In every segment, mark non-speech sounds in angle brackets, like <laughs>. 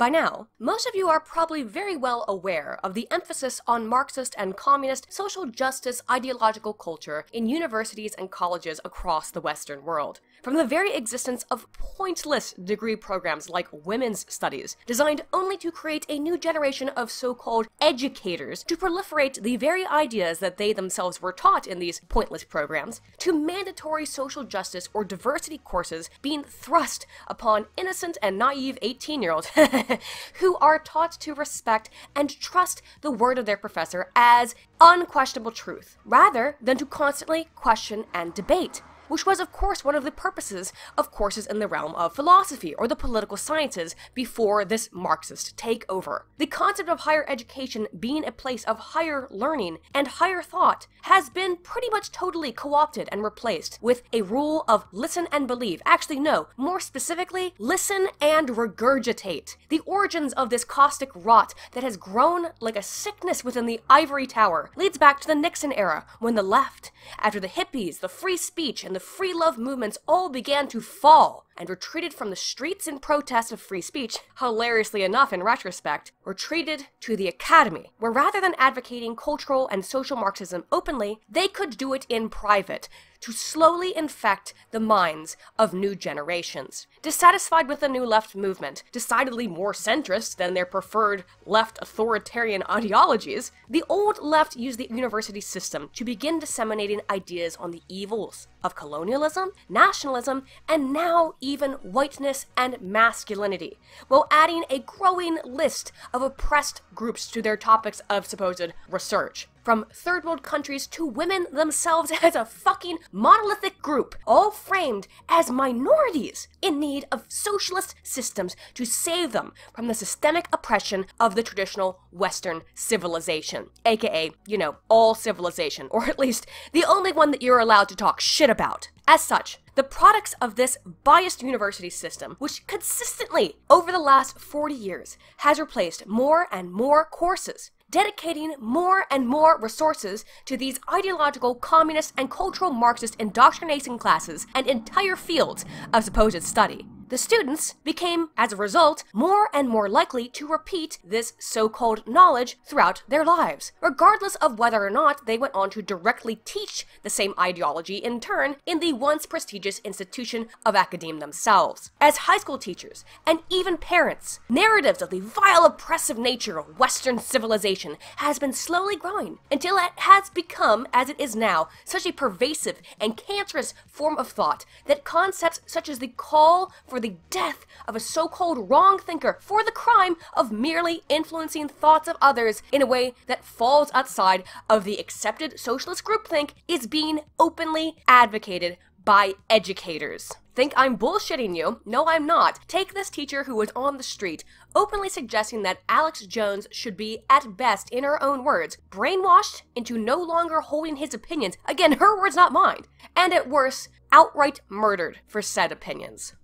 By now, most of you are probably very well aware of the emphasis on Marxist and communist social justice ideological culture in universities and colleges across the Western world. From the very existence of pointless degree programs like women's studies, designed only to create a new generation of so called educators to proliferate the very ideas that they themselves were taught in these pointless programs, to mandatory social justice or diversity courses being thrust upon innocent and naive 18 year olds <laughs> who are taught to respect and trust the word of their professor as unquestionable truth, rather than to constantly question and debate which was, of course, one of the purposes of courses in the realm of philosophy or the political sciences before this Marxist takeover. The concept of higher education being a place of higher learning and higher thought has been pretty much totally co opted and replaced with a rule of listen and believe. Actually, no, more specifically, listen and regurgitate. The origins of this caustic rot that has grown like a sickness within the ivory tower leads back to the Nixon era when the left, after the hippies, the free speech, and the the free love movements all began to fall and retreated from the streets in protest of free speech, hilariously enough in retrospect, retreated to the academy, where rather than advocating cultural and social Marxism openly, they could do it in private, to slowly infect the minds of new generations. Dissatisfied with the New Left movement, decidedly more centrist than their preferred left authoritarian ideologies, the old left used the university system to begin disseminating ideas on the evils of colonialism, nationalism, and now even whiteness and masculinity, while adding a growing list of oppressed groups to their topics of supposed research from third world countries to women themselves <laughs> as a fucking monolithic group, all framed as minorities in need of socialist systems to save them from the systemic oppression of the traditional Western civilization, aka, you know, all civilization, <laughs> or at least the only one that you're allowed to talk shit about. As such, the products of this biased university system, which consistently over the last 40 years has replaced more and more courses dedicating more and more resources to these ideological, communist, and cultural Marxist indoctrination classes and entire fields of supposed study. The students became, as a result, more and more likely to repeat this so called knowledge throughout their lives, regardless of whether or not they went on to directly teach the same ideology in turn in the once prestigious institution of academia themselves. As high school teachers, and even parents, narratives of the vile oppressive nature of Western civilization has been slowly growing until it has become, as it is now, such a pervasive and cancerous form of thought that concepts such as the call for the death of a so called wrong thinker for the crime of merely influencing thoughts of others in a way that falls outside of the accepted socialist groupthink is being openly advocated by educators. Think I'm bullshitting you? No, I'm not. Take this teacher who was on the street, openly suggesting that Alex Jones should be, at best, in her own words, brainwashed into no longer holding his opinions. Again, her words, not mine. And at worst, outright murdered for said opinions.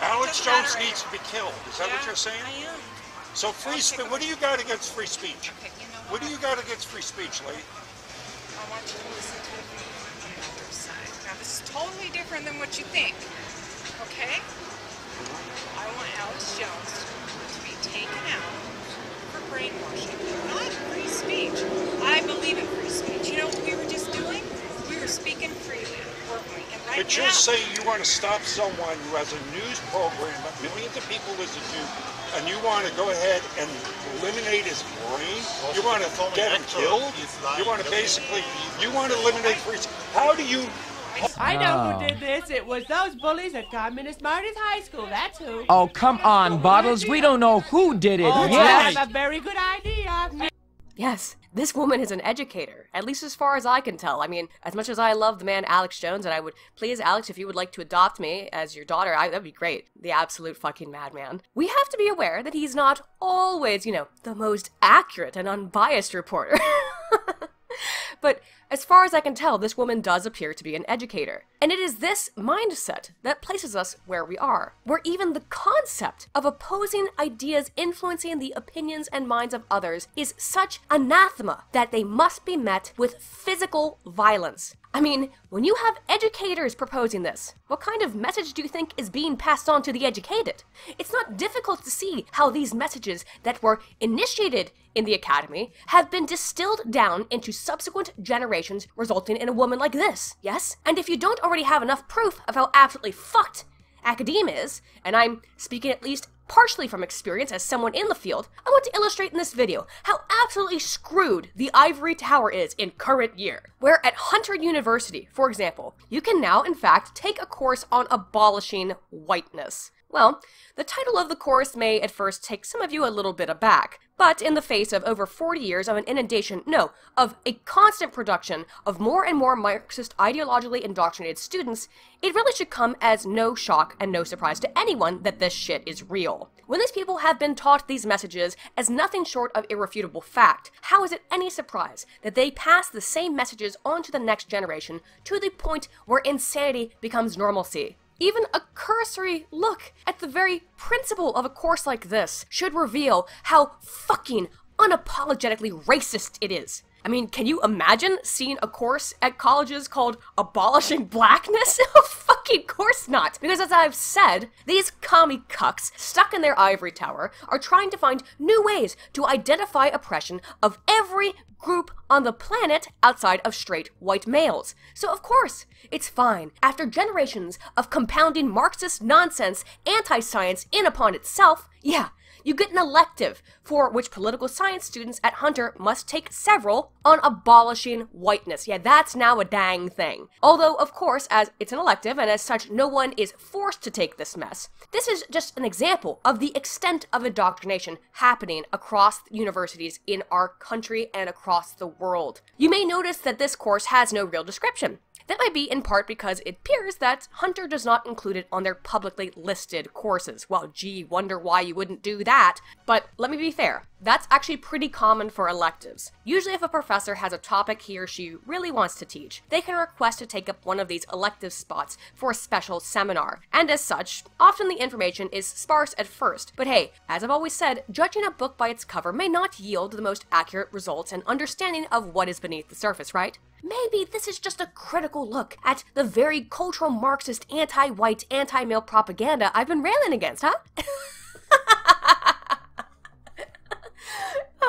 Alex Jones needs to be killed. Is that what you're saying? I am. So free speech. What do you got against free speech? Okay, you know What do you got against free speech, lady? I want you to listen to me on the other side. Now, this is totally different than what you think. Okay? I want Alex Jones to be taken out for brainwashing. Not free speech. I believe in free speech. You know what we were just doing? We were speaking freely, weren't we? And right But now, you're saying you want to stop someone who has a news program that millions of people listen to, and you want to go ahead and eliminate his brain? You want to get him killed? You want to basically, you want to eliminate free speech? How do you I know Oh. who did this. It was those bullies at Communist Martyrs High School. That's who. Oh, come on, Bottles. We don't know who did it Oh, I have a very good idea. Yes, this woman is an educator, at least as far as I can tell. I mean, as much as I love the man Alex Jones, and I would please, Alex, if you would like to adopt me as your daughter, I, that'd be great. The absolute fucking madman. We have to be aware that he's not always, you know, the most accurate and unbiased reporter. <laughs> but As far as I can tell, this woman does appear to be an educator. And it is this mindset that places us where we are, where even the concept of opposing ideas influencing the opinions and minds of others is such anathema that they must be met with physical violence. I mean, when you have educators proposing this, what kind of message do you think is being passed on to the educated? It's not difficult to see how these messages that were initiated in the academy have been distilled down into subsequent generations, resulting in a woman like this, yes? And if you don't already have enough proof of how absolutely fucked academia is, and I'm speaking at least partially from experience as someone in the field, I want to illustrate in this video how absolutely screwed the ivory tower is in current year. Where at Hunter University, for example, you can now in fact take a course on abolishing whiteness. Well, the title of the course may at first take some of you a little bit aback, but in the face of over 40 years of an inundation, no, of a constant production of more and more Marxist ideologically indoctrinated students, it really should come as no shock and no surprise to anyone that this shit is real. When these people have been taught these messages as nothing short of irrefutable fact, how is it any surprise that they pass the same messages on to the next generation to the point where insanity becomes normalcy? Even a cursory look at the very principle of a course like this should reveal how fucking unapologetically racist it is. I mean, can you imagine seeing a course at colleges called Abolishing <laughs> Blackness? <laughs> fucking course not! Because as I've said, these commie cucks stuck in their ivory tower are trying to find new ways to identify oppression of every group on the planet outside of straight white males. So, of course, it's fine. After generations of compounding Marxist nonsense, anti science in upon itself, yeah, you get an elective for which political science students at Hunter must take several on abolishing whiteness. Yeah, that's now a dang thing. Although, of course, as it's an elective and as such, no one is forced to take this mess. This is just an example of the extent of indoctrination happening across universities in our country and across the world. You may notice that this course has no real description. That might be in part because it appears that Hunter does not include it on their publicly listed courses. Well, gee, wonder why you wouldn't do that. But let me be fair, that's actually pretty common for electives. Usually, if a professor has a topic he or she really wants to teach, they can request to take up one of these elective spots for a special seminar. And as such, often the information is sparse at first. But hey, as I've always said, judging a book by its cover may not yield the most accurate results and understanding of what is beneath the surface, right? Maybe this is just a critical look at the very cultural Marxist anti white, anti male propaganda I've been railing against, huh? <laughs>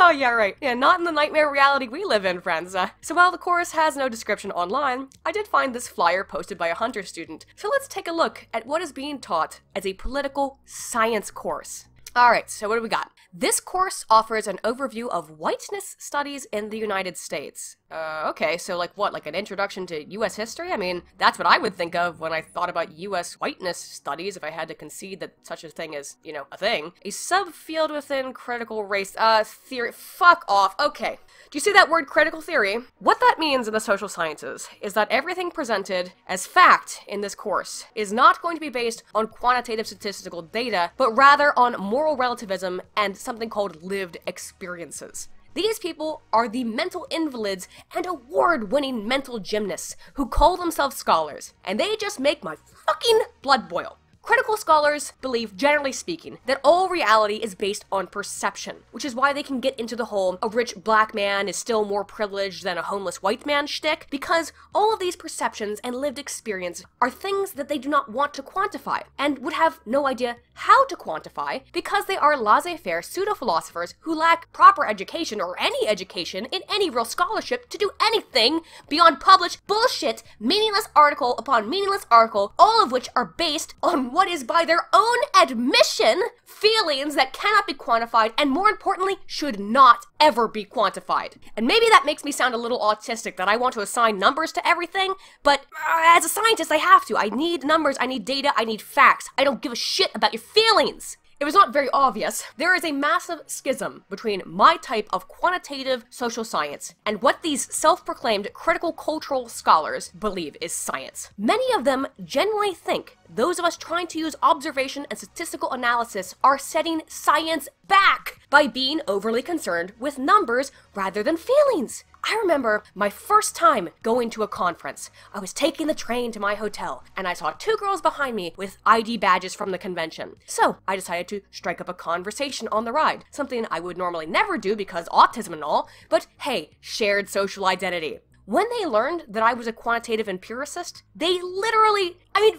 Oh, yeah, right. Yeah, not in the nightmare reality we live in, friends. Uh, so while the course has no description online, I did find this flyer posted by a Hunter student. So let's take a look at what is being taught as a political science course. Alright, so what do we got? This course offers an overview of whiteness studies in the United States. Uh, okay, so like what, like an introduction to US history? I mean, that's what I would think of when I thought about US whiteness studies if I had to concede that such a thing is, you know, a thing. A subfield within critical race, uh, theory. Fuck off. Okay. Do you see that word critical theory? What that means in the social sciences is that everything presented as fact in this course is not going to be based on quantitative statistical data, but rather on moral relativism and something called lived experiences. These people are the mental invalids and award winning mental gymnasts who call themselves scholars, and they just make my fucking blood boil. Critical scholars believe, generally speaking, that all reality is based on perception, which is why they can get into the whole a rich black man is still more privileged than a homeless white man shtick, because all of these perceptions and lived experience are things that they do not want to quantify, and would have no idea how to quantify, because they are laissez faire pseudo philosophers who lack proper education or any education in any real scholarship to do anything beyond publish bullshit, meaningless article upon meaningless article, all of which are based on what is, by their own admission, feelings that cannot be quantified and, more importantly, should not ever be quantified. And maybe that makes me sound a little autistic that I want to assign numbers to everything, but uh, as a scientist, I have to. I need numbers, I need data, I need facts. I don't give a shit about your feelings. It was not very obvious. There is a massive schism between my type of quantitative social science and what these self proclaimed critical cultural scholars believe is science. Many of them genuinely think those of us trying to use observation and statistical analysis are setting science back by being overly concerned with numbers rather than feelings. I remember my first time going to a conference. I was taking the train to my hotel, and I saw two girls behind me with ID badges from the convention. So I decided to strike up a conversation on the ride, something I would normally never do because autism and all, but hey, shared social identity. When they learned that I was a quantitative empiricist, they literally, I mean,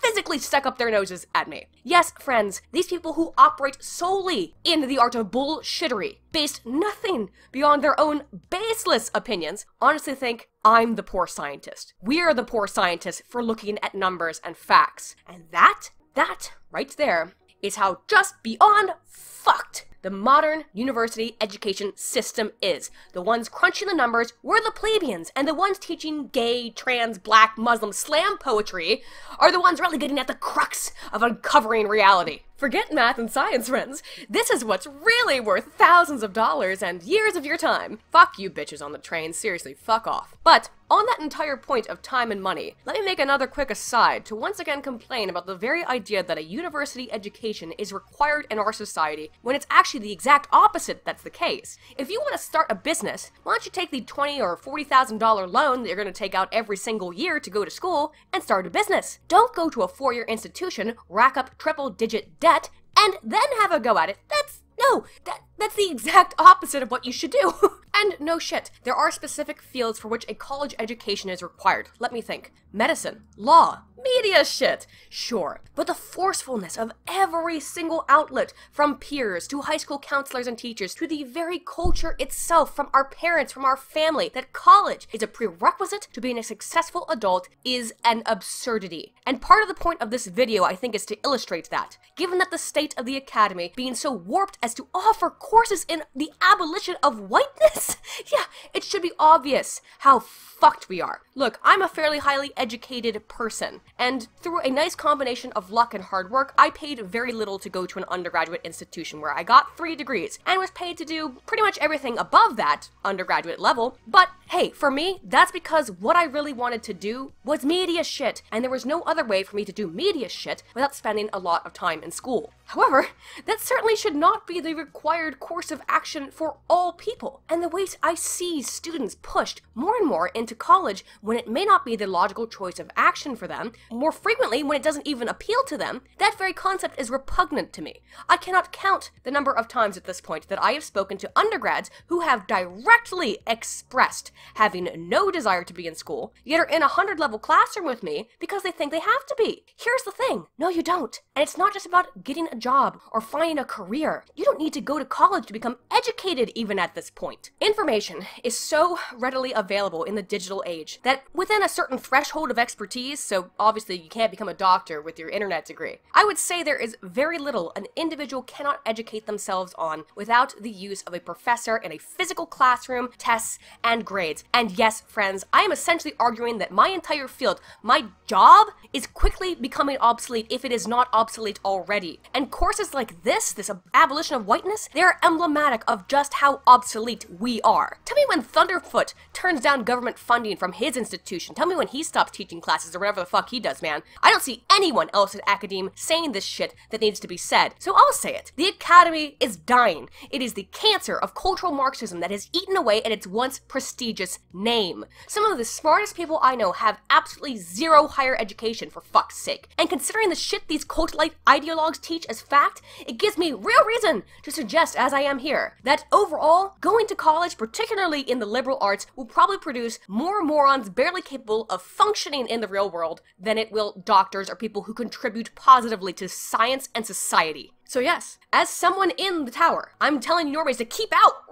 physically stuck up their noses at me. Yes, friends, these people who operate solely in the art of bullshittery, based nothing beyond their own baseless opinions, honestly think I'm the poor scientist. We're the poor scientists for looking at numbers and facts. And that, that right there, is how just beyond fucked the modern university education system is. The ones crunching the numbers were the plebeians, and the ones teaching gay, trans, black, Muslim slam poetry are the ones really getting at the crux of uncovering reality. Forget math and science, friends. This is what's really worth thousands of dollars and years of your time. Fuck you bitches on the train, seriously, fuck off. But, on that entire point of time and money, let me make another quick aside to once again complain about the very idea that a university education is required in our society when it's actually the exact opposite that's the case. If you want to start a business, why don't you take the twenty or forty thousand dollar loan that you're going to take out every single year to go to school and start a business? Don't go to a four-year institution, rack up triple-digit debt, and then have a go at it. That's no, that that's the exact opposite of what you should do. <laughs> and no shit, there are specific fields for which a college education is required. Let me think. Medicine, law, media shit. Sure, but the forcefulness of every single outlet, from peers to high school counselors and teachers to the very culture itself, from our parents, from our family, that college is a prerequisite to being a successful adult is an absurdity. And part of the point of this video, I think, is to illustrate that. Given that the state of the academy being so warped as to offer courses in the abolition of whiteness, <laughs> yeah, it should be obvious how fucked we are. Look, I'm a fairly highly educated person, and through a nice combination of luck and hard work, I paid very little to go to an undergraduate institution where I got three degrees and was paid to do pretty much everything above that undergraduate level. But hey, for me, that's because what I really wanted to do was media shit, and there was no other way for me to do media shit without spending a lot of time in school. However, that certainly should not be the required course of action for all people, and the ways I see students pushed more and more into college when it may not be the logical choice of action for them, more frequently when it doesn't even appeal to them, that very concept is repugnant to me. I cannot count the number of times at this point that I have spoken to undergrads who have directly expressed having no desire to be in school, yet are in a hundred level classroom with me because they think they have to be. Here's the thing no, you don't. And it's not just about getting a job or finding a career. You don't need to go to college to become educated even at this point. Information is so readily available in the digital age that within a certain threshold of expertise, so obviously you can't become a doctor with your internet degree, I would say there is very little an individual cannot educate themselves on without the use of a professor in a physical classroom, tests, and grades. And yes, friends, I am essentially arguing that my entire field, my job, is quickly becoming obsolete if it is not obsolete already. And courses like this, this abolition of whiteness, they are emblematic of just how obsolete we are. Tell me when Thunderfoot turns down government funding from his institution. Tell me when he stops teaching classes or whatever the fuck he does, man. I don't see anyone else in academe saying this shit that needs to be said. So I'll say it. The academy is dying. It is the cancer of cultural Marxism that has eaten away at its once prestigious name. Some of the smartest people I know have absolutely zero higher education, for fuck's sake. And considering the shit these cult-like ideologues teach as fact, it gives me real reason to suggest, as I am here, that overall, going to college, particularly in the liberal arts, will probably produce more morons barely capable of functioning in the real world than it will doctors or people who contribute positively to science and society. So yes, as someone in the tower, I'm telling Norways to keep out.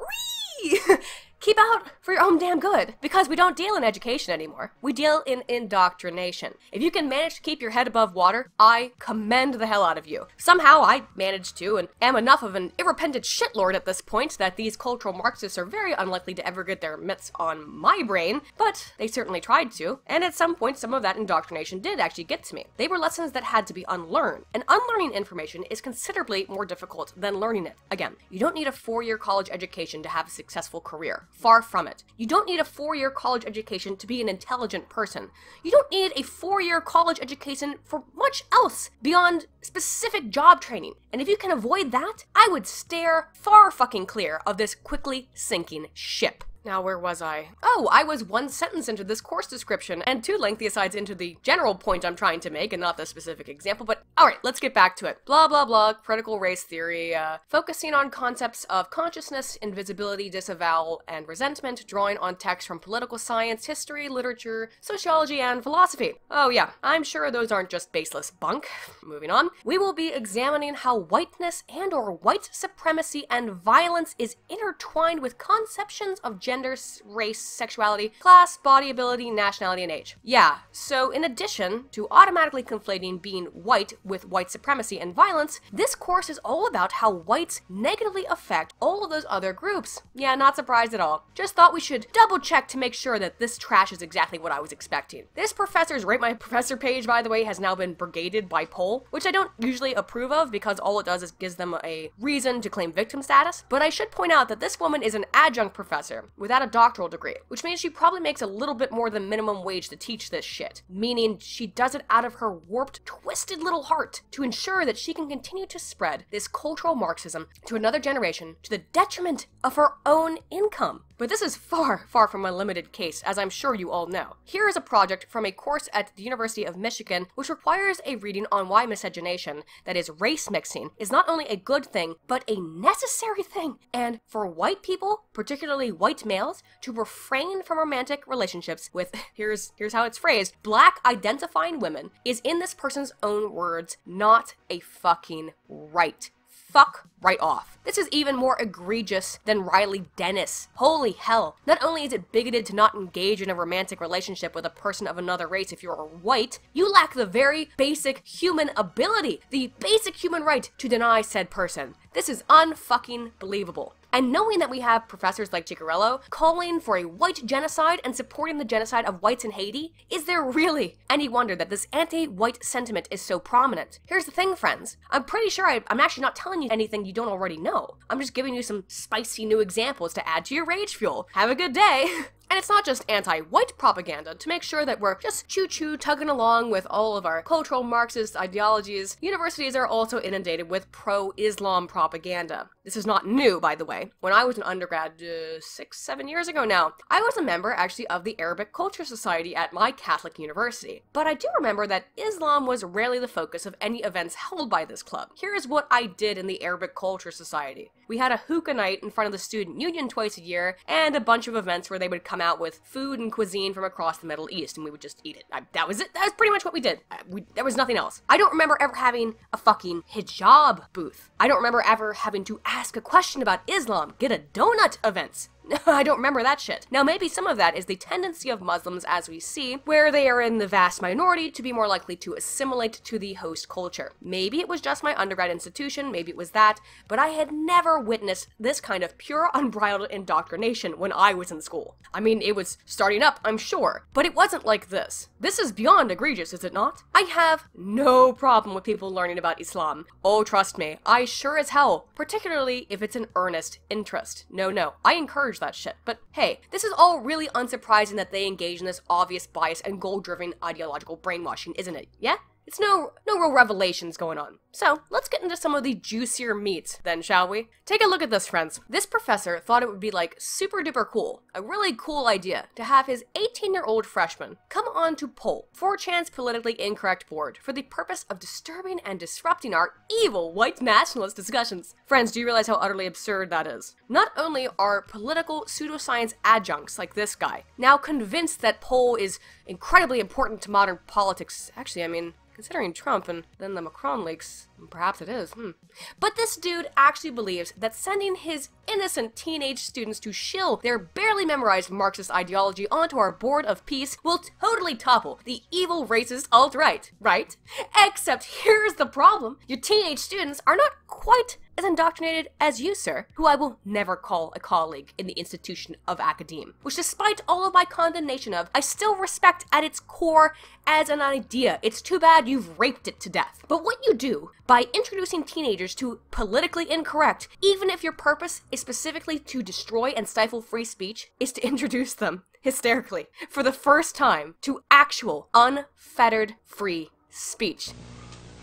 Whee! <laughs> keep out for your own damn good because we don't deal in education anymore. We deal in indoctrination. If you can manage to keep your head above water, I commend the hell out of you. Somehow I managed to and am enough of an irrepentant shitlord at this point that these cultural Marxists are very unlikely to ever get their mitts on my brain, but they certainly tried to, and at some point some of that indoctrination did actually get to me. They were lessons that had to be unlearned, and unlearning information is considerably more difficult than learning it. Again, you don't need a four-year college education to have a successful career. Far from it. You don't need a four year college education to be an intelligent person. You don't need a four year college education for much else beyond specific job training. And if you can avoid that, I would steer far fucking clear of this quickly sinking ship. Now, where was I? Oh, I was one sentence into this course description and two lengthy asides into the general point I'm trying to make and not the specific example, but alright, let's get back to it. Blah, blah, blah, critical race theory, uh, focusing on concepts of consciousness, invisibility, disavowal, and resentment, drawing on texts from political science, history, literature, sociology, and philosophy. Oh, yeah, I'm sure those aren't just baseless bunk. Moving on. We will be examining how whiteness and or white supremacy and violence is intertwined with conceptions of gender gender, race, sexuality, class, body ability, nationality, and age. Yeah, so in addition to automatically conflating being white with white supremacy and violence, this course is all about how whites negatively affect all of those other groups. Yeah, not surprised at all. Just thought we should double check to make sure that this trash is exactly what I was expecting. This professor's Rate My <laughs> Professor page, by the way, has now been brigaded by Pol, which I don't usually approve of because all it does is gives them a reason to claim victim status. But I should point out that this woman is an adjunct professor without a doctoral degree, which means she probably makes a little bit more than minimum wage to teach this shit. Meaning she does it out of her warped, twisted little heart to ensure that she can continue to spread this cultural Marxism to another generation to the detriment of her own income. But this is far, far from a limited case, as I'm sure you all know. Here is a project from a course at the University of Michigan which requires a reading on why miscegenation, that is, race mixing, is not only a good thing, but a necessary thing. And for white people, particularly white males, to refrain from romantic relationships with, <laughs> here's, here's how it's phrased, black identifying women is, in this person's own words, not a fucking right fuck right off. This is even more egregious than Riley Dennis. Holy hell. Not only is it bigoted to not engage in a romantic relationship with a person of another race if you're white, you lack the very basic human ability, the basic human right to deny said person. This is unfucking believable. And knowing that we have professors like Ciccariello calling for a white genocide and supporting the genocide of whites in Haiti, is there really any wonder that this anti-white sentiment is so prominent? Here's the thing, friends. I'm pretty sure I, am actually not telling you anything you don't already know. I'm just giving you some spicy new examples to add to your rage fuel. Have a good day! <laughs> And it's not just anti white propaganda to make sure that we're just choo choo tugging along with all of our cultural Marxist ideologies. Universities are also inundated with pro Islam propaganda. This is not new, by the way. When I was an undergrad uh, six, seven years ago now, I was a member actually of the Arabic Culture Society at my Catholic university. But I do remember that Islam was rarely the focus of any events held by this club. Here is what I did in the Arabic Culture Society. We had a hookah night in front of the student union twice a year, and a bunch of events where they would come come out with food and cuisine from across the Middle East, and we would just eat it. I, that was it. That was pretty much what we did. I, we, there was nothing else. I don't remember ever having a fucking hijab booth. I don't remember ever having to ask a question about Islam, get a donut events. <laughs> I don't remember that shit. Now, maybe some of that is the tendency of Muslims as we see, where they are in the vast minority to be more likely to assimilate to the host culture. Maybe it was just my undergrad institution, maybe it was that, but I had never witnessed this kind of pure, <laughs> unbridled indoctrination when I was in school. I mean, it was starting up, I'm sure, but it wasn't like this. This is beyond egregious, is it not? I have no problem with people learning about Islam. Oh, trust me, I sure as hell, particularly if it's an earnest interest. No, no, I encourage that shit. But hey, this is all really unsurprising that they engage in this obvious bias and goal-driven ideological brainwashing, isn't it? Yeah? It's no no real revelations going on. So let's get into some of the juicier meat then, shall we? Take a look at this, friends. This professor thought it would be like super duper cool, a really cool idea, to have his 18-year-old freshman come on to Pol 4chan's politically incorrect board for the purpose of disturbing and disrupting our evil white nationalist discussions. Friends, do you realize how utterly absurd that is? Not only are political pseudoscience adjuncts like this guy now convinced that Pol is incredibly important to modern politics, actually, I mean, Considering Trump and then the Macron leaks, perhaps it is. Hmm. But this dude actually believes that sending his innocent teenage students to shill their barely memorized Marxist ideology onto our board of peace will totally topple the evil racist alt-right, right? Except here's the problem. Your teenage students are not quite as indoctrinated as you, sir, who I will never call a colleague in the institution of academe, which despite all of my condemnation of, I still respect at its core as an idea. It's too bad you've raped it to death. But what you do by introducing teenagers to politically incorrect, even if your purpose is specifically to destroy and stifle free speech is to <laughs> introduce them, hysterically, for the first time, to actual, unfettered free speech.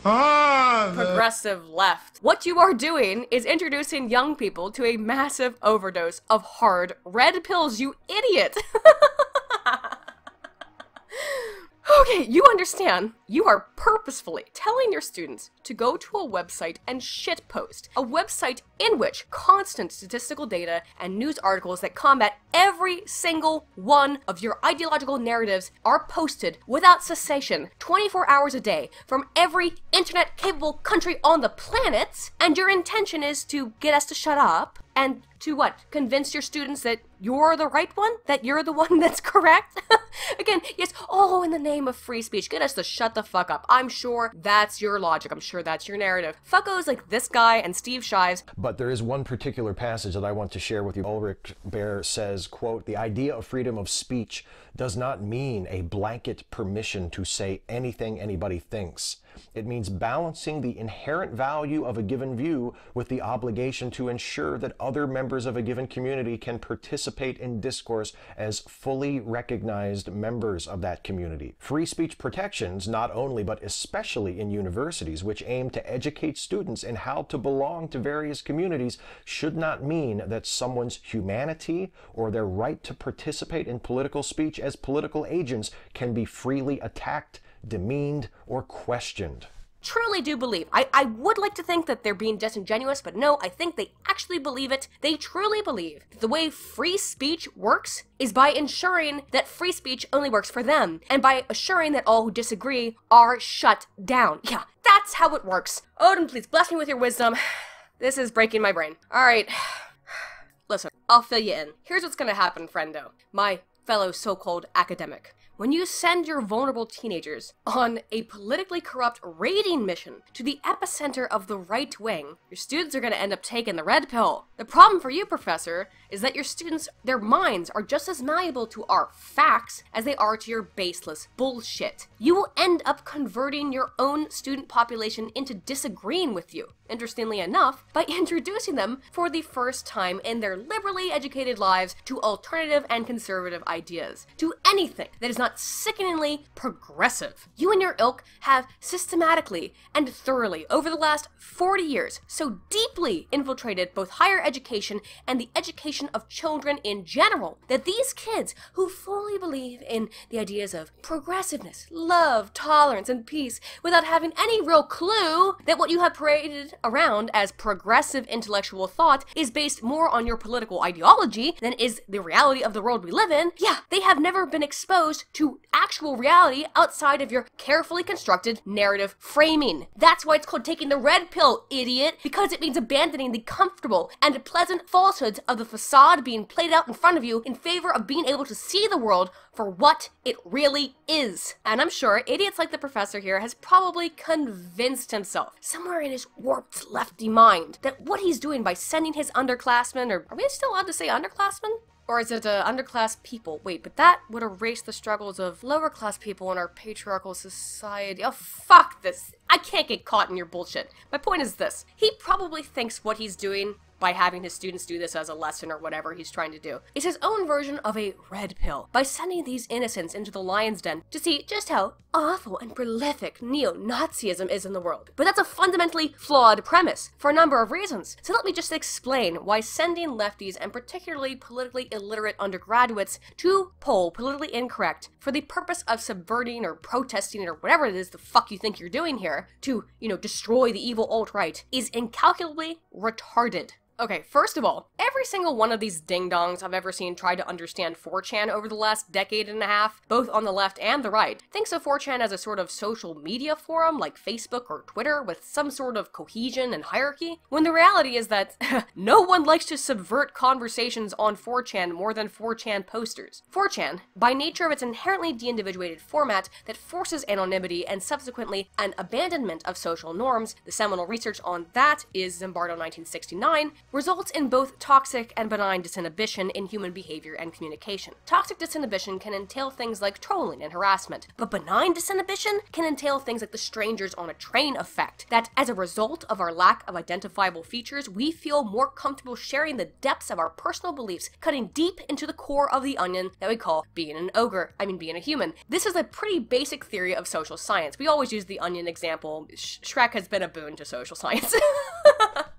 Ah, Progressive left. What you are doing is introducing young people to a massive overdose of hard red pills, you idiot! <laughs> Okay, you understand. You are purposefully telling your students to go to a website and shitpost. A website in which constant statistical data and news articles that combat every single one of your ideological narratives are posted without cessation 24 hours a day from every internet capable country on the planet. And your intention is to get us to shut up and to what? Convince your students that you're the right one? That you're the <laughs> one that's correct? <laughs> Again, yes, oh, in the name of free speech, get us to shut the fuck up. I'm sure that's your logic. I'm sure that's your narrative. Fuckos like this guy and Steve Shives. But there is one particular passage that I want to share with you. Ulrich Baer says, quote, the idea of freedom of speech does not mean a blanket permission to say anything anybody thinks. It means balancing the inherent value of a given view with the obligation to ensure that other members of a given community can participate in discourse as fully recognized members of that community. Free speech protections, not only but especially in universities, which aim to educate students in how to belong to various communities, should not mean that someone's humanity or their right to participate in political speech as political agents can be freely attacked demeaned, or questioned. Truly do believe. I, I would like to think that they're being disingenuous, but no, I think they actually believe it. They truly believe that the way free speech works is by ensuring that free speech only works for them, and by assuring that all who disagree are shut down. Yeah, that's how it works. Odin, please bless me with your wisdom. <sighs> This is breaking my brain. Alright. <sighs> Listen, I'll fill you in. Here's what's gonna happen, friendo. My fellow so called academic when you send your vulnerable teenagers on a politically corrupt raiding mission to the epicenter of the right wing, your students are going to end up taking the red pill. The problem for you, professor, is that your students, their minds are just as malleable to our facts as they are to your baseless bullshit. You will end up converting your own student population into disagreeing with you, interestingly enough, by <laughs> introducing them for the first time in their liberally educated lives to alternative and conservative ideas, to anything that is not sickeningly progressive. You and your ilk have systematically and thoroughly, over the last 40 years, so deeply infiltrated both higher education and the education of children in general that these kids who fully believe in the ideas of progressiveness, love, tolerance, and peace without having any real clue that what you have paraded around as progressive intellectual thought is based more on your political ideology than is the reality of the world we live in, yeah, they have never been exposed to actual reality outside of your carefully constructed narrative framing. That's why it's called taking the red pill, idiot, because it means abandoning the comfortable and pleasant falsehoods of the facade being played out in front of you in favor of being able to see the world for what it really is. And I'm sure idiots like the professor here has probably convinced himself, somewhere in his warped lefty mind, that what he's doing by sending his underclassmen, or are we still allowed to say underclassmen? Or is it uh, underclass people? Wait, but that would erase the struggles of lower class people in our patriarchal society. Oh, fuck this. I can't get caught in your bullshit. My point is this. He probably thinks what he's doing by having his students do this as a lesson or whatever he's trying to do. It's his own version of a red pill by sending these innocents into the lion's den to see just how awful and prolific neo-Nazism is in the world. But that's a fundamentally flawed premise for a number of reasons. So let me just explain why sending lefties and particularly politically illiterate undergraduates to Pol politically incorrect for the purpose of subverting or protesting or whatever it is the fuck you think you're doing here to, you know, destroy the evil alt-right is incalculably retarded. Okay, first of all, every single one of these ding dongs I've ever seen try to understand 4chan over the last decade and a half, both on the left and the right, thinks of 4chan as a sort of social media forum like Facebook or Twitter with some sort of cohesion and hierarchy, when the reality is that <laughs> no one likes to subvert conversations on 4chan more than 4chan posters. 4chan, by nature of its inherently de-individuated format that forces anonymity and subsequently an abandonment of social norms, the seminal research on that is Zimbardo 1969, results in both toxic and benign disinhibition in human behavior and communication. Toxic disinhibition can entail things like trolling and harassment, but benign disinhibition can entail things like the strangers on a train effect, that as a result of our lack of identifiable features, we feel more comfortable sharing the depths of our personal beliefs, cutting deep into the core of the onion that we call being an ogre, I mean being a human. This is a pretty basic theory of social science. We always use the onion example. Sh- Shrek has been a boon to social science. <laughs>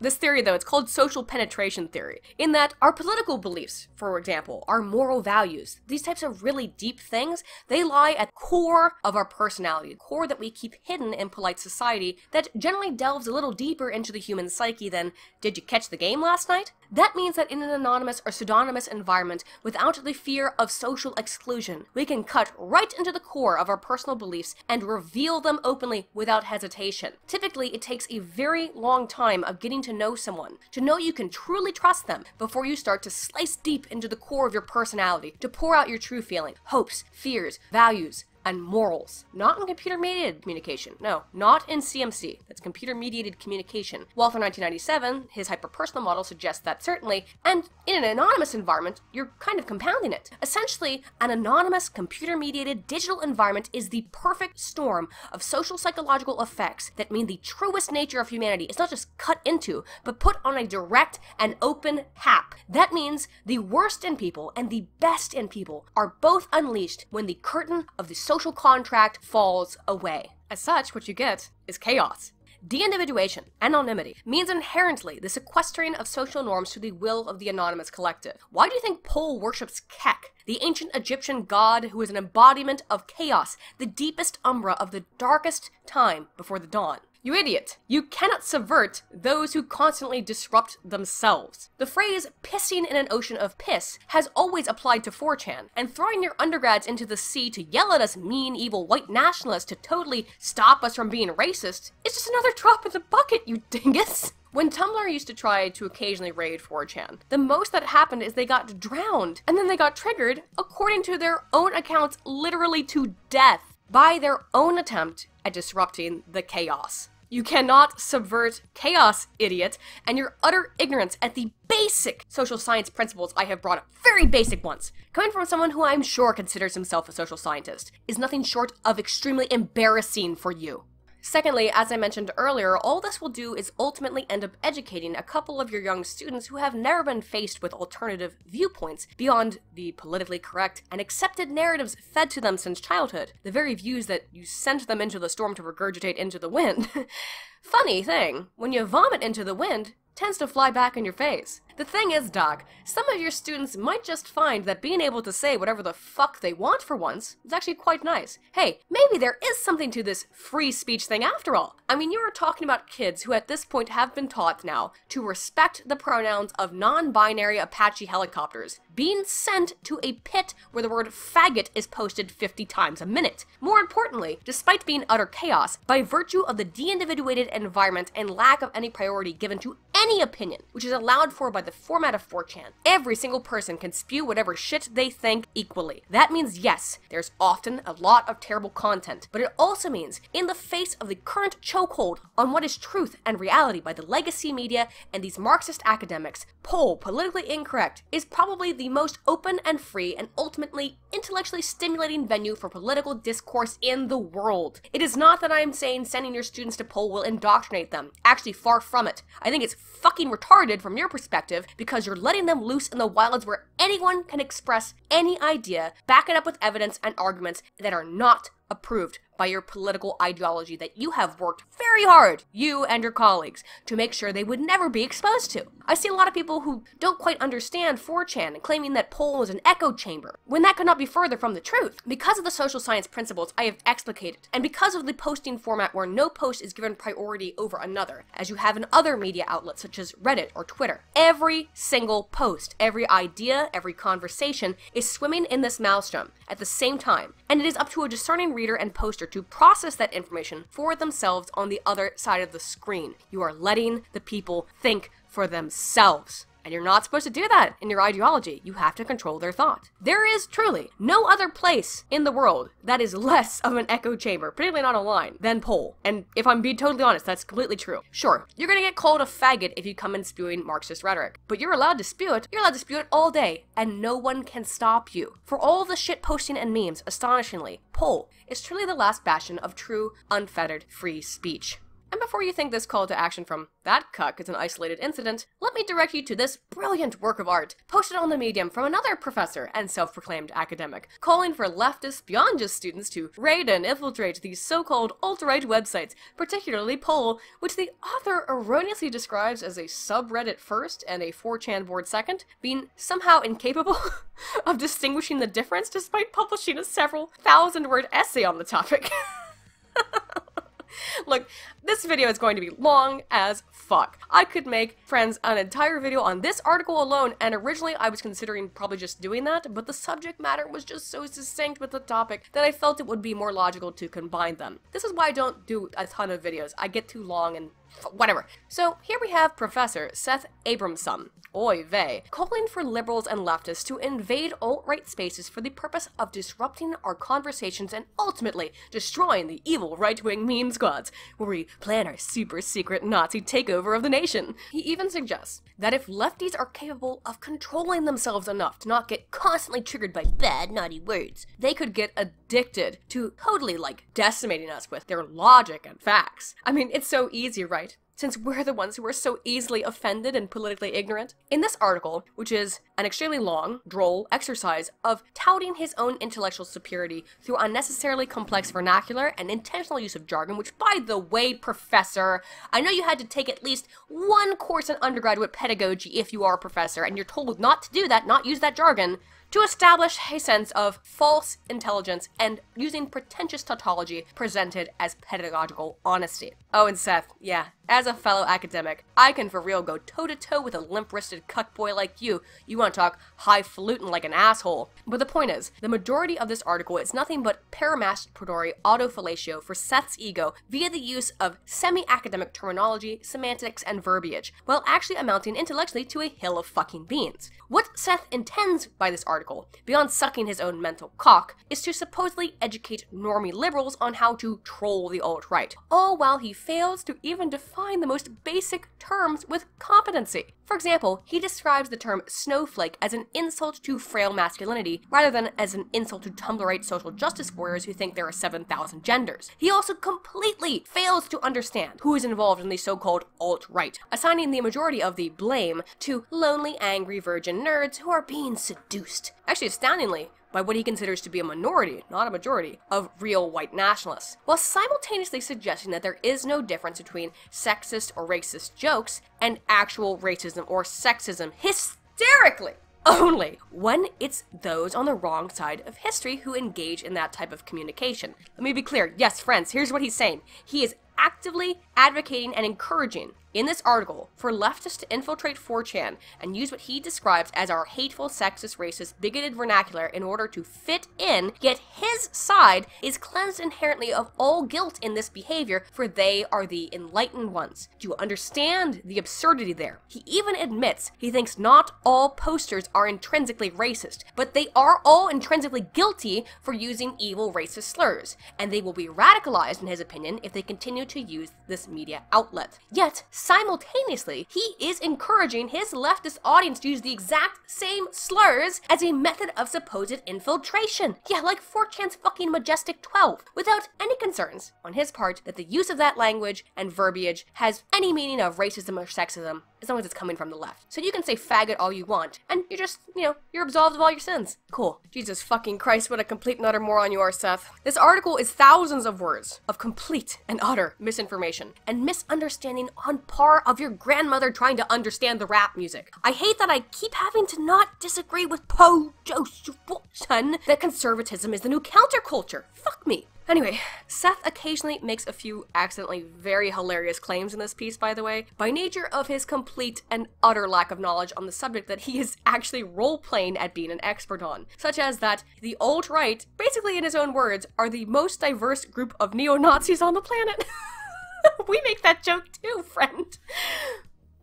This theory, though, it's called social penetration theory, in that our political beliefs, for example, our moral values, these types of really deep things, they lie at core of our personality, the core that we keep hidden in polite society that generally delves a little deeper into the human psyche than, did you catch the game last night? That means that in an anonymous or pseudonymous environment, without the fear of social exclusion, we can cut right into the core of our personal beliefs and reveal them openly without hesitation. Typically, it takes a very long time of getting to know someone, to know you can truly trust them before you start to slice deep into the core of your personality, to pour out your true feelings, hopes, fears, values, and morals. Not in computer mediated communication. No, not in CMC. That's computer mediated communication. Walther 1997, his hyperpersonal model suggests that certainly, and in an anonymous environment, you're kind of compounding it. Essentially, an anonymous computer mediated digital environment is the perfect storm of social psychological effects that mean the truest nature of humanity is not just cut into, but put on a direct and open hap. That means the worst in people and the best in people are both unleashed when the curtain of the social social contract falls away. As such, what you get is chaos. De-individuation, anonymity, means inherently the sequestering of social norms to the will of the anonymous collective. Why do you think Pol worships Kek, the ancient Egyptian god who is an embodiment of chaos, the deepest umbra of the darkest time before the dawn? You idiot! You cannot subvert those who constantly disrupt themselves. The phrase pissing in an ocean of piss has always applied to 4chan, and throwing your undergrads into the sea to yell at us mean, evil white nationalists to totally stop us from being racist is just another drop in the bucket, you <laughs> dingus! When Tumblr used to try to occasionally raid 4chan, the most that happened is they got drowned, and then they got triggered, according to their own accounts, literally to death by their own attempt at disrupting the chaos. You cannot subvert chaos, idiot, and your utter ignorance at the basic social science principles I have brought up, very basic ones, coming from someone who I'm sure considers himself a social scientist, is nothing short of extremely embarrassing for you. Secondly, as I mentioned earlier, all this will do is ultimately end up educating a couple of your young students who have never been faced with alternative viewpoints beyond the politically correct and accepted narratives fed to them since childhood, the very views that you sent them into the storm to regurgitate into the wind. <laughs> Funny thing, when you vomit into the wind, tends to fly back in your face. The thing is, Doc, some of your students might just find that being able to say whatever the fuck they want for once is actually quite nice. Hey, maybe there is something to this free speech thing after all. I mean, you are talking about kids who at this point have been taught now to respect the pronouns of non binary Apache helicopters, being sent to a pit where the word faggot is posted 50 times a minute. More importantly, despite being utter chaos, by virtue of the de individuated environment and lack of any priority given to any opinion, which is allowed for by the format of 4chan. Every single person can spew whatever shit they think equally. That means yes, there's often a lot of terrible content, but it also means in the face of the current chokehold on what is truth and reality by the legacy media and these Marxist academics, Pol Politically Incorrect is probably the most open and free and ultimately intellectually stimulating venue for political discourse in the world. It is not that I am saying sending your students to Pol will indoctrinate them. Actually, far from it. I think it's fucking retarded from your perspective because you're letting them loose in the wilds where anyone can express any idea, back it up with evidence and arguments that are not approved by your political ideology that you have worked very hard, you and your colleagues, to make sure they would never be exposed to. I see a lot of people who don't quite understand 4chan and claiming that Pol is an echo chamber, when that could not be further from the truth. Because of the social science principles I have explicated, and because of the posting format where no post is given priority over another, as you have in other media outlets such as Reddit or Twitter, every single post, every idea, every conversation is swimming in this maelstrom at the same time, and it is up to a discerning reader and poster to process that information for themselves on the other side of the screen. You are letting the people think for themselves. And you're not supposed to do that in your ideology. You have to control their thought. There is truly no other place in the world that is less of an echo chamber, particularly not online, than Pol. And if I'm being totally honest, that's completely true. Sure, you're gonna get called a faggot if you come in spewing Marxist rhetoric, but you're allowed to spew it. You're allowed to spew it all day, and no one can stop you. For all the shit posting and memes, astonishingly, Pol is truly the last bastion of true, unfettered, free speech. And before you think this call to action from that cuck is an isolated incident, let me direct you to this brilliant work of art posted on the medium from another professor and self proclaimed academic, calling for leftist beyond just students to raid and infiltrate these so called alt right websites, particularly Pol, which the author erroneously describes as a subreddit first and a 4chan board second, being somehow incapable <laughs> of distinguishing the difference despite publishing a several thousand word essay on the topic. <laughs> <laughs> Look, this video is going to be long as fuck. I could make, friends, an entire video on this article alone, and originally I was considering probably just doing that, but the subject matter was just so succinct with the topic that I felt it would be more logical to combine them. This is why I don't do a ton of videos. I get too long and whatever. So here we have Professor Seth Abramson, oy vey, calling for liberals and leftists to invade alt-right spaces for the purpose of disrupting our conversations and ultimately destroying the evil right-wing meme squads, where we plan our super secret Nazi takeover of the nation. He even suggests that if lefties are capable of controlling themselves enough to not get constantly triggered by bad, naughty words, they could get addicted to totally like decimating us with their logic and facts. I mean, it's so easy, right? Since we're the ones who are so easily offended and politically ignorant. In this article, which is an extremely long, droll exercise of touting his own intellectual superiority through unnecessarily complex vernacular and intentional use of jargon, which, by the way, Professor, I know you had to take at least one course in undergraduate pedagogy if you are a professor, and you're told not to do that, not use that jargon to establish a sense of false intelligence and using pretentious tautology presented as pedagogical honesty. Oh, and Seth, yeah, as a fellow academic, I can for real go toe to toe with a limp wristed cuckboy like you. You want to talk highfalutin like an asshole. But the point is, the majority of this article is nothing but paramasturbatory autofellatio for Seth's ego via the use of semi academic terminology, semantics, and verbiage, while actually amounting intellectually to a hill of fucking beans. What Seth intends by this article, beyond sucking his own mental cock, is to supposedly educate normie liberals on how to troll the alt right, all while he fails to even define the most basic terms with competency. For example, he describes the term snowflake as an insult to frail masculinity rather than as an insult to Tumblrite social justice warriors who think there are 7,000 genders. He also completely fails to understand who is involved in the so called alt right, assigning the majority of the blame to lonely, angry virgin nerds who are being seduced. Actually, astoundingly, by what he considers to be a minority, not a majority, of real white nationalists, while simultaneously suggesting that there is no difference between sexist or racist jokes and actual racism or sexism hysterically <laughs> only when it's those on the wrong side of history who engage in that type of communication. Let me be clear. Yes, friends, here's what he's saying. He is actively advocating and encouraging in this article for leftists to infiltrate 4chan and use what he describes as our hateful, sexist, racist, bigoted vernacular in order to fit in, yet his side is cleansed inherently of all guilt in this behavior, for they are the enlightened ones. Do you understand the absurdity there? He even admits he thinks not all posters are intrinsically racist, but they are all intrinsically guilty for using evil racist slurs, and they will be radicalized, in his opinion, if they continue to use this media outlet. Yet, simultaneously, he is encouraging his leftist audience to use the exact same slurs as a method of supposed infiltration. Yeah, like 4chan's fucking Majestic 12, without any concerns on his part that the use of that language and verbiage has any meaning of racism or sexism as long as it's coming from the left. So you can say faggot all you want, and you're just, you know, you're absolved of all your sins. Cool. Jesus fucking Christ, what a complete and utter moron you are, Seth. This article is thousands of words of complete and utter misinformation and misunderstanding on par of your grandmother trying to understand the rap music. I hate that I keep having to not disagree with Paul Joseph Watson that conservatism is the new counterculture. Fuck me. Anyway, Seth occasionally makes a few accidentally very hilarious claims in this piece, by the way, by nature of his complete and utter lack of knowledge on the subject that he is <laughs> actually role playing at being an expert on, such as that the alt right, basically in his own words, are the most diverse group of neo Nazis on the planet. <laughs> we make that joke too, friend.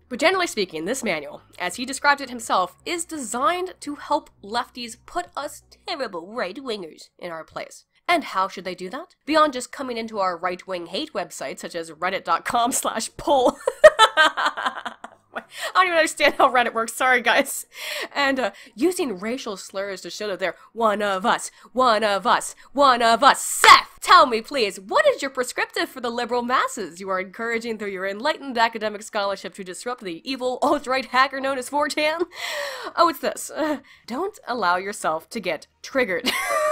But generally speaking, this manual, as he described it himself, is designed to help lefties put us terrible right wingers in our place. And how should they do that? Beyond just coming into our right-wing hate websites such as reddit.com slash pol. <laughs> I don't even understand how Reddit works. Sorry, guys. And uh, using racial slurs to show that they're one of us, one of us, one of us. Seth, tell me, please, what is your prescriptive for the liberal masses you are encouraging through your enlightened academic scholarship to disrupt the evil alt-right hacker known as 4chan? Oh, it's this. Uh, <sighs> don't allow yourself to get triggered. <laughs>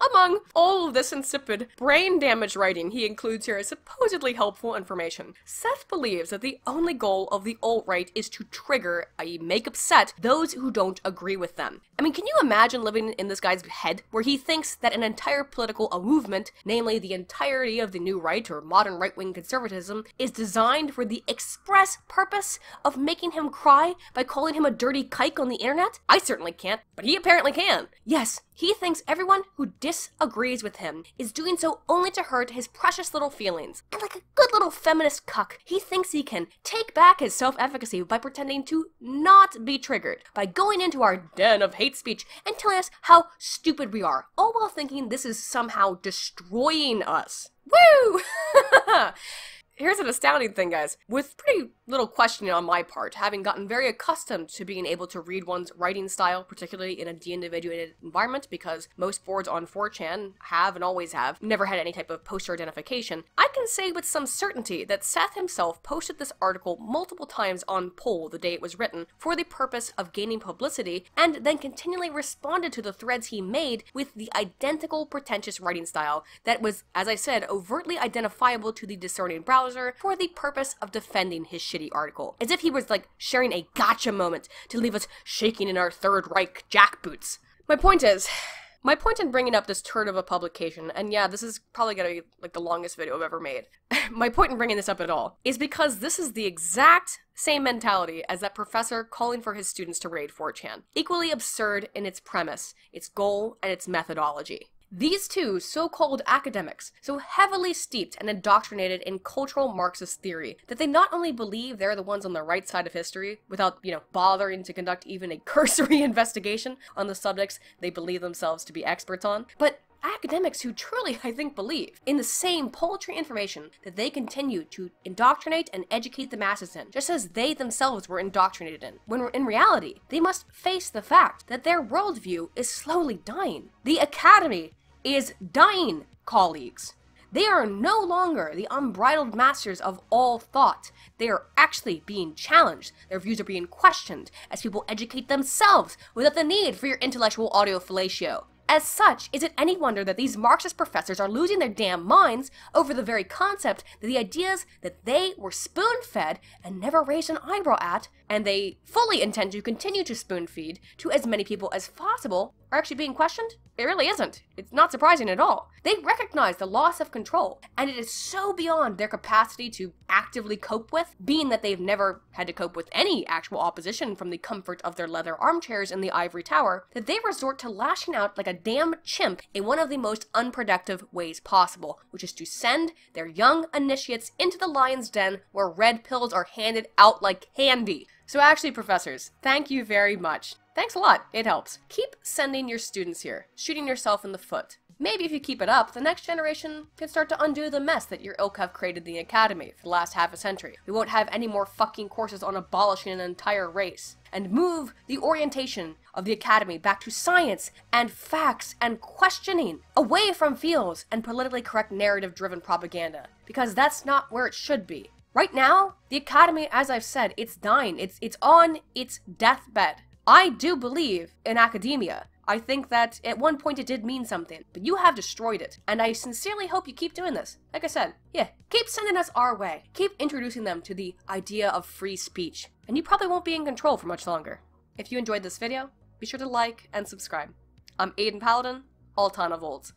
Among all of this insipid, brain damage writing he includes here is supposedly helpful information. Seth believes that the only goal of the alt-right is to trigger, i.e. make upset, those who don't agree with them. I mean, can you imagine living in this guy's head where he thinks that an entire political movement, namely the entirety of the new right or modern right-wing conservatism, is designed for the express purpose of making him cry by calling him a dirty kike on the internet? I certainly can't, but he apparently can. Yes, he thinks everyone who disagrees with him is doing so only to hurt his precious little feelings. And like a good little feminist cuck, he thinks he can take back his self efficacy by pretending to not be triggered, by going into our den of hate speech and telling us how stupid we are, all while thinking this is somehow destroying us. Woo! <laughs> Here's an astounding thing, guys. With pretty little questioning on my part, having gotten very accustomed to being able to read one's writing style, particularly in a de-individuated environment, because most boards on 4chan have and always have never had any type of poster identification, I can say with some certainty that Seth himself posted this article multiple times on pol the day it was written for the purpose of gaining publicity, and then continually responded to the threads he made with the identical pretentious writing style that was, as I said, overtly identifiable to the discerning browser for the purpose of defending his shitty article, as if he was like sharing a gotcha moment to leave us shaking in our Third Reich jackboots. My point is, my point in bringing up this turd of a publication, and yeah, this is probably gonna be like the longest video I've ever made. <laughs> my point in bringing this up at all is because this is the exact same mentality as that professor calling for his students to raid 4chan. Equally absurd in its premise, its goal, and its methodology. These two so-called academics, so heavily steeped and indoctrinated in cultural Marxist theory that they not only believe they're the ones on the right side of history without, you know, bothering to conduct even a <laughs> cursory investigation on the subjects they believe themselves to be experts on, but academics who truly, I think, believe in the same paltry information that they continue to indoctrinate and educate the masses in, just as they themselves were indoctrinated in, when in reality, they must face the fact that their worldview is slowly dying. The academy is dying, colleagues. They are no longer the unbridled masters of all thought. They are actually being challenged. Their views are being questioned as people educate themselves without the need for your intellectual audio fellatio. As such, is it any wonder that these Marxist professors are losing their damn minds over the very concept that the ideas that they were spoon fed and never raised an eyebrow at, and they fully intend to continue to spoon feed to as many people as possible, are actually being questioned? It really isn't. It's not surprising at all. They recognize the loss of control, and it is so beyond their capacity to actively cope with, being that they've never had to cope with any actual opposition from the comfort of their leather armchairs in the ivory tower, that they resort to lashing out like a damn chimp in one of the most unproductive ways possible, which is to send their young initiates into the lion's den where red pills are handed out like candy. So actually, professors, thank you very much. Thanks a lot, it helps. Keep sending your students here, shooting yourself in the foot. Maybe if you keep it up, the next generation can start to undo the mess that your ilk have created in the academy for the last half a century. We won't have any more fucking courses on abolishing an entire race. And move the orientation of the academy back to science and facts and questioning, away from feels and politically correct narrative driven propaganda. Because that's not where it should be. Right now, the academy, as I've said, it's dying. It's it's on its deathbed. I do believe in academia. I think that at one point it did mean something, but you have destroyed it. And I sincerely hope you keep doing this. Like I said, yeah, keep sending us our way. Keep introducing them to the idea of free speech. And you probably won't be in control for much longer. If you enjoyed this video, be sure to like and subscribe. I'm Aydin Paladin, Altana Volts.